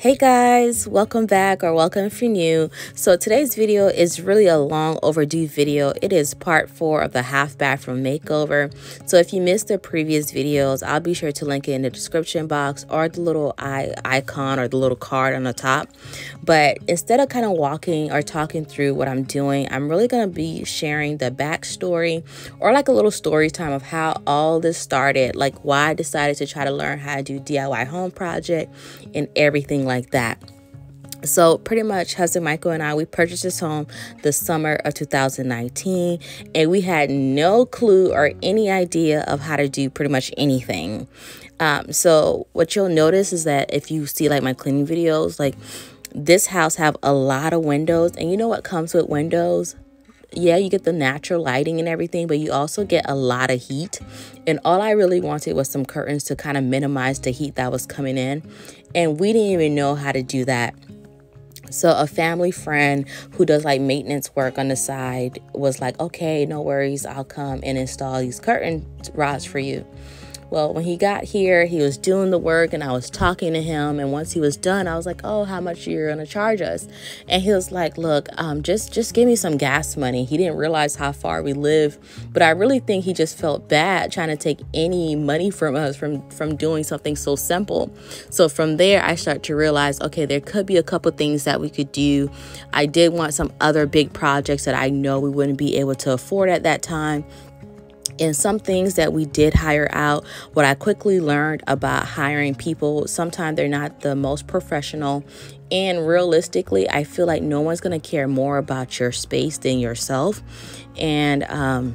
Hey guys, welcome back or welcome if you're new. So today's video is really a long overdue video. It is part four of the half bathroom makeover. So if you missed the previous videos, I'll be sure to link it in the description box or the little eye icon or the little card on the top. But instead of kind of walking or talking through what I'm doing, I'm really going to be sharing the backstory or like a little story time of how all this started, like why I decided to try to learn how to do DIY home project and everything like that. So pretty much husband Michael and I we purchased this home the summer of 2019 and we had no clue or any idea of how to do pretty much anything. Um, so what you'll notice is that if you see like my cleaning videos like this house have a lot of windows and you know what comes with windows yeah, you get the natural lighting and everything, but you also get a lot of heat. And all I really wanted was some curtains to kind of minimize the heat that was coming in. And we didn't even know how to do that. So a family friend who does like maintenance work on the side was like, okay, no worries, I'll come and install these curtain rods for you. Well, when he got here, he was doing the work and I was talking to him. And once he was done, I was like, "Oh, how much you're gonna charge us?" And he was like, "Look, um, just just give me some gas money." He didn't realize how far we live, but I really think he just felt bad trying to take any money from us from from doing something so simple. So from there, I start to realize, okay, there could be a couple things that we could do. I did want some other big projects that I know we wouldn't be able to afford at that time and some things that we did hire out, what I quickly learned about hiring people, sometimes they're not the most professional. And realistically, I feel like no one's going to care more about your space than yourself. And, um,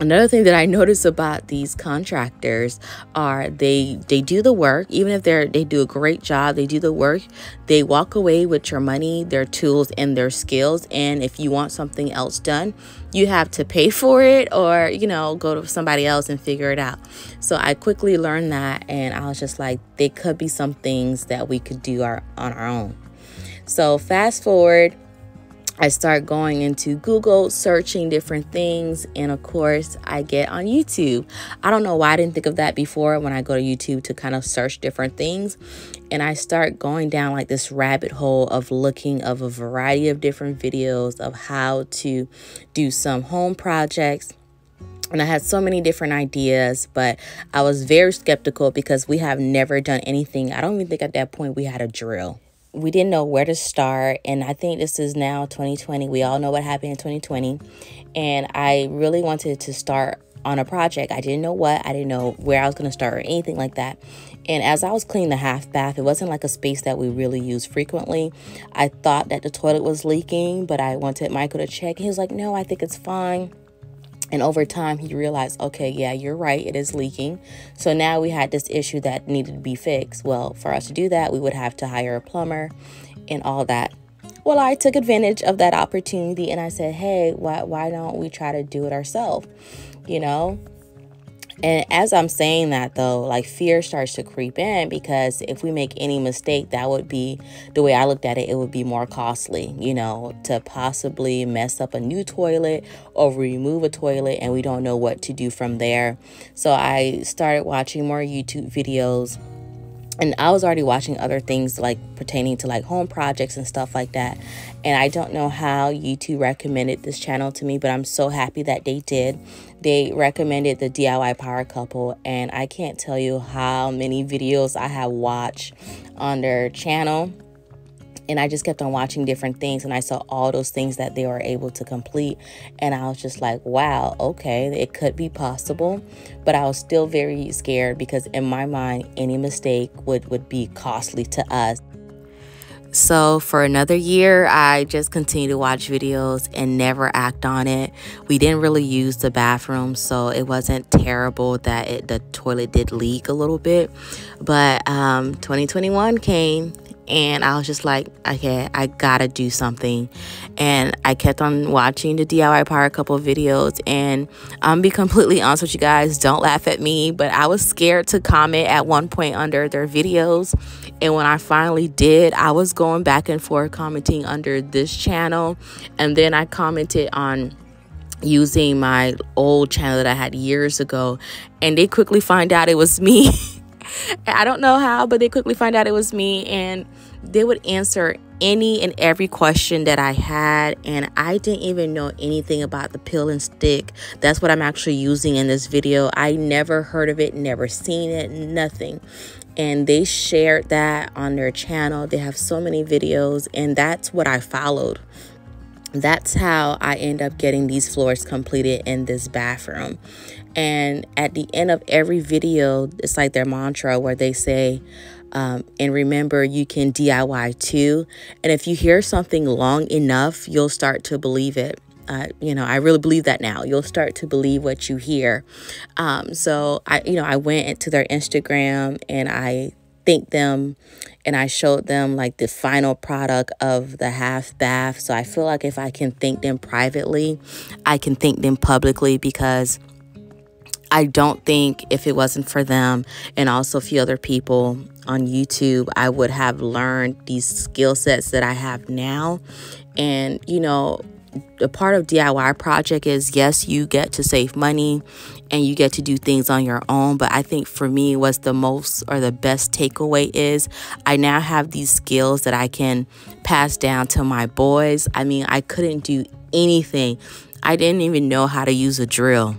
another thing that i notice about these contractors are they they do the work even if they're they do a great job they do the work they walk away with your money their tools and their skills and if you want something else done you have to pay for it or you know go to somebody else and figure it out. So i quickly learned that and i was just like there could be some things that we could do our, on our own. So fast forward I start going into Google, searching different things, and of course, I get on YouTube. I don't know why I didn't think of that before when I go to YouTube to kind of search different things. And I start going down like this rabbit hole of looking of a variety of different videos of how to do some home projects and I had so many different ideas, but I was very skeptical because we have never done anything. I don't even think at that point we had a drill we didn't know where to start and i think this is now 2020 we all know what happened in 2020 and i really wanted to start on a project. I didn't know what i didn't know where i was going to start or anything like that. And as i was cleaning the half bath it wasn't like a space that we really use frequently. I thought that the toilet was leaking but i wanted michael to check. He was like no i think it's fine and over time, he realized, okay, yeah, you're right, it is leaking. So now we had this issue that needed to be fixed. Well, for us to do that, we would have to hire a plumber and all that. Well, I took advantage of that opportunity and I said, hey, why, why don't we try to do it ourselves? You know, and as I'm saying that though, like fear starts to creep in because if we make any mistake, that would be the way I looked at it, it would be more costly, you know, to possibly mess up a new toilet or remove a toilet and we don't know what to do from there. So I started watching more YouTube videos and I was already watching other things like pertaining to like home projects and stuff like that. And I don't know how YouTube recommended this channel to me, but I'm so happy that they did. They recommended the DIY Power Couple, and I can't tell you how many videos I have watched on their channel and I just kept on watching different things and I saw all those things that they were able to complete and I was just like wow okay it could be possible but I was still very scared because in my mind any mistake would would be costly to us so, for another year, I just continued to watch videos and never act on it. We didn't really use the bathroom, so it wasn't terrible that it, the toilet did leak a little bit. But um, 2021 came and I was just like, okay, I gotta do something. And I kept on watching the DIY Power Couple videos. And I'm be completely honest with you guys, don't laugh at me, but I was scared to comment at one point under their videos. And when I finally did, I was going back and forth commenting under this channel. And then I commented on using my old channel that I had years ago. And they quickly find out it was me. I don't know how, but they quickly find out it was me. And they would answer any and every question that I had, and I didn't even know anything about the peel and stick. That's what I'm actually using in this video. I never heard of it, never seen it, nothing. And they shared that on their channel. They have so many videos, and that's what I followed. That's how I end up getting these floors completed in this bathroom. And at the end of every video, it's like their mantra where they say, um, and remember, you can DIY too. And if you hear something long enough, you'll start to believe it. Uh, you know, I really believe that now. You'll start to believe what you hear. Um, so I, you know, I went to their Instagram and I thanked them and I showed them like the final product of the half bath. So I feel like if I can thank them privately, I can thank them publicly because I don't think if it wasn't for them and also a few other people on YouTube, I would have learned these skill sets that I have now. And, you know, a part of DIY project is yes, you get to save money and you get to do things on your own. But I think for me, what's the most or the best takeaway is I now have these skills that I can pass down to my boys. I mean, I couldn't do anything, I didn't even know how to use a drill.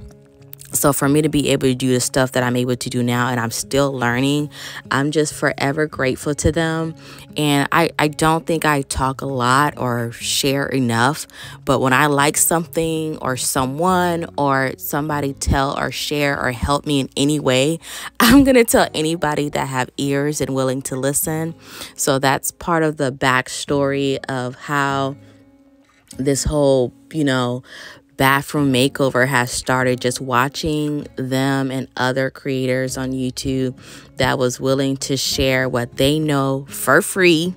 So for me to be able to do the stuff that I'm able to do now and I'm still learning, I'm just forever grateful to them. And I, I don't think I talk a lot or share enough, but when I like something or someone or somebody tell or share or help me in any way, I'm going to tell anybody that have ears and willing to listen. So that's part of the backstory of how this whole, you know, bathroom makeover has started just watching them and other creators on YouTube that was willing to share what they know for free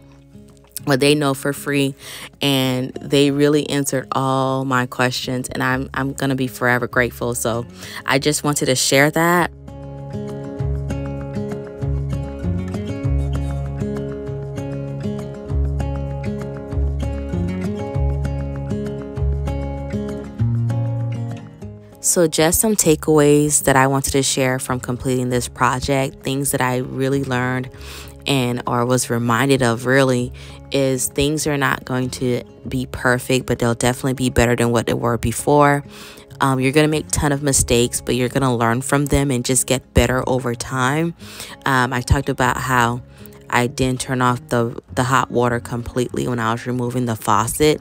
what they know for free and they really answered all my questions and I'm I'm going to be forever grateful. So I just wanted to share that So, just some takeaways that I wanted to share from completing this project, things that I really learned and or was reminded of really is things are not going to be perfect, but they'll definitely be better than what they were before. Um, you're going to make a ton of mistakes, but you're going to learn from them and just get better over time. Um, I talked about how I didn't turn off the, the hot water completely when I was removing the faucet.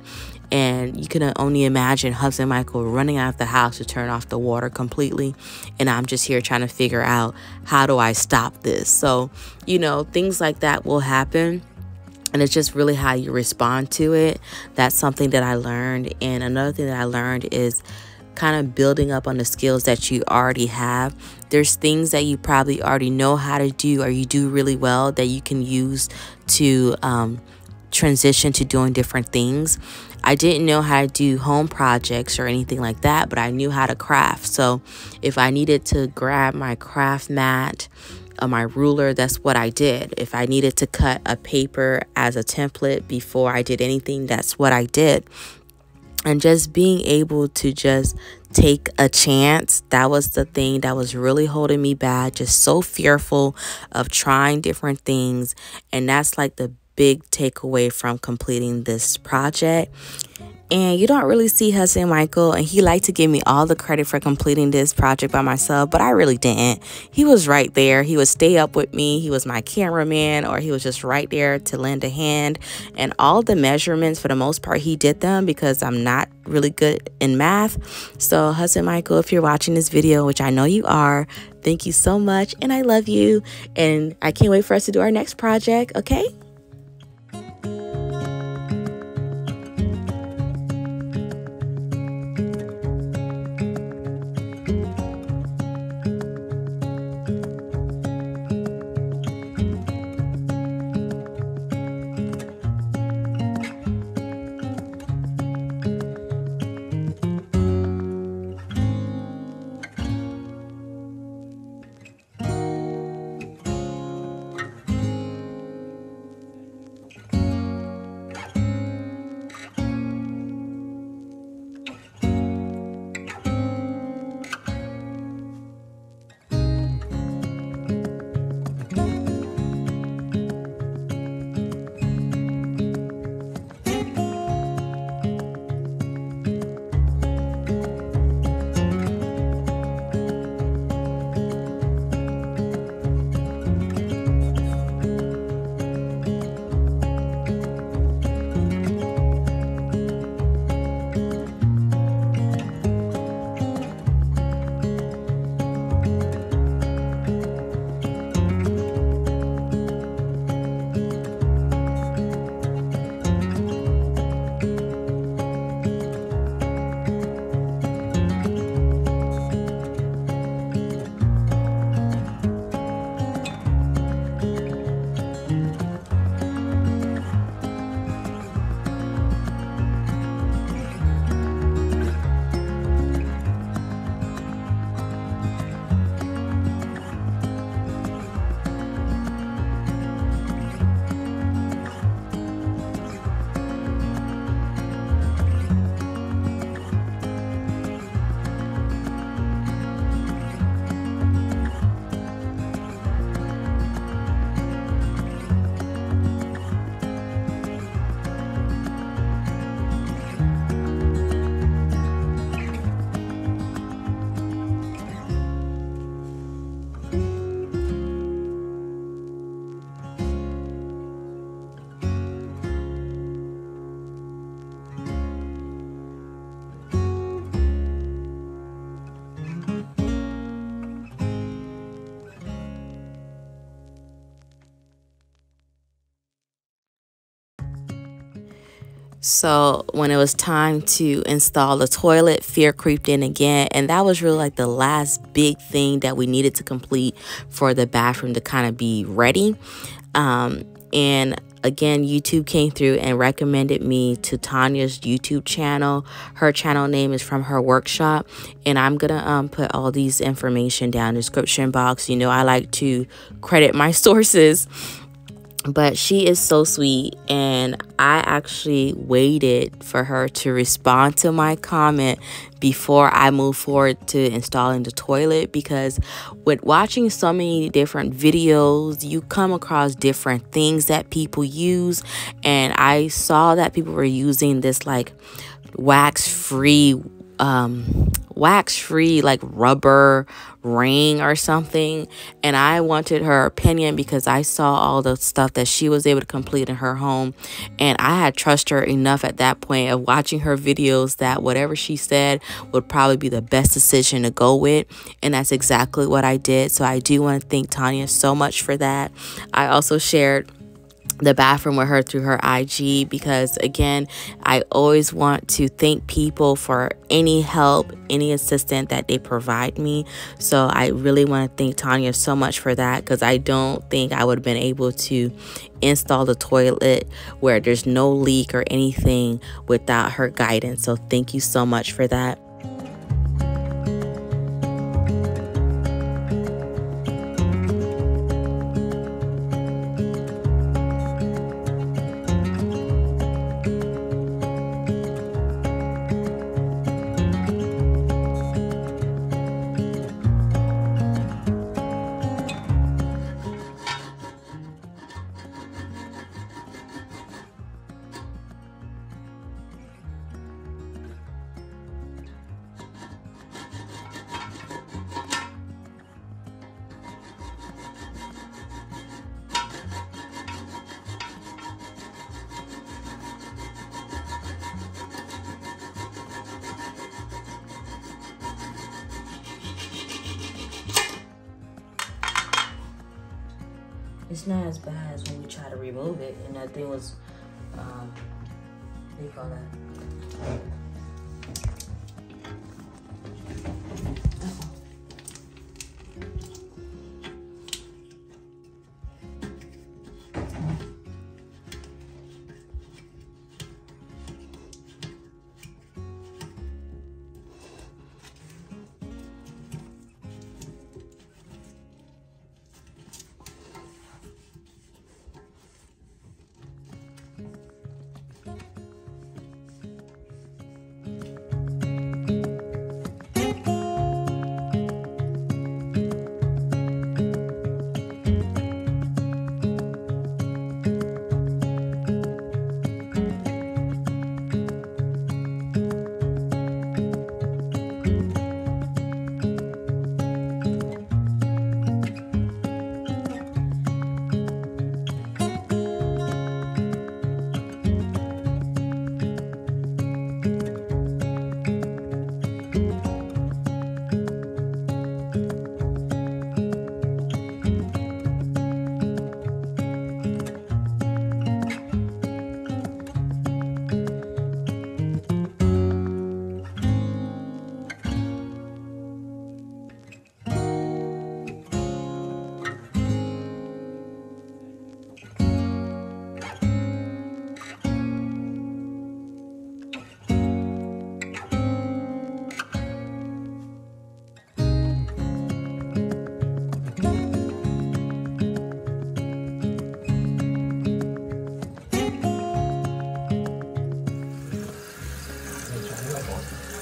And you can only imagine husband Michael running out of the house to turn off the water completely. And I'm just here trying to figure out how do I stop this? So, you know, things like that will happen and it's just really how you respond to it. That's something that I learned. And another thing that I learned is kind of building up on the skills that you already have. There's things that you probably already know how to do or you do really well that you can use to um, transition to doing different things. I didn't know how to do home projects or anything like that, but I knew how to craft. So if I needed to grab my craft mat, uh, my ruler, that's what I did. If I needed to cut a paper as a template before I did anything, that's what I did. And just being able to just take a chance, that was the thing that was really holding me back. Just so fearful of trying different things. And that's like the big takeaway from completing this project. And you don't really see husband Michael, and he liked to give me all the credit for completing this project by myself, but I really didn't. He was right there. He would stay up with me. He was my cameraman, or he was just right there to lend a hand. And all the measurements, for the most part, he did them because I'm not really good in math. So, husband Michael, if you're watching this video, which I know you are, thank you so much, and I love you. And I can't wait for us to do our next project, okay? So when it was time to install the toilet, fear creeped in again. And that was really like the last big thing that we needed to complete for the bathroom to kind of be ready. Um, and again, YouTube came through and recommended me to Tanya's YouTube channel. Her channel name is from her workshop, and I'm gonna um, put all these information down in the description box. You know, I like to credit my sources but she is so sweet and i actually waited for her to respond to my comment before i move forward to installing the toilet because with watching so many different videos you come across different things that people use and i saw that people were using this like wax free um wax free like rubber ring or something. And I wanted her opinion because I saw all the stuff that she was able to complete in her home. And I had trust her enough at that point of watching her videos that whatever she said would probably be the best decision to go with. And that's exactly what I did. So I do want to thank Tanya so much for that. I also shared the bathroom with her through her IG because again, I always want to thank people for any help, any assistance that they provide me. So I really want to thank Tanya so much for that because I don't think I would have been able to install the toilet where there's no leak or anything without her guidance. So thank you so much for that. It's not as bad as when we try to remove it and that thing was um you call that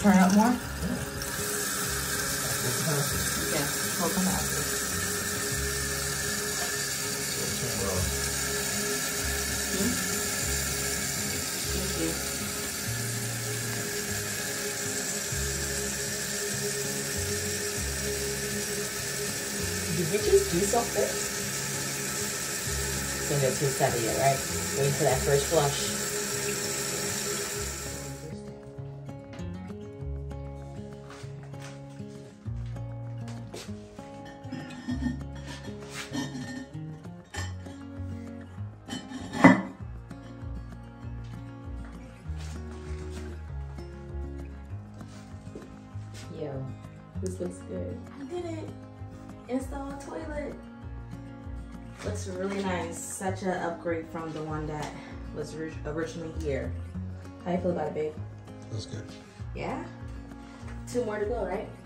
Turn up more? Yeah, we'll come back. Hmm? Thank you. Did you just do something? So they're too steady yet, right? Wait for that first flush. This looks good. I did it. Install toilet. Looks really nice. Such an upgrade from the one that was originally here. How you feel about it, babe? That's good. Yeah? Two more to go, right? Yep. All right.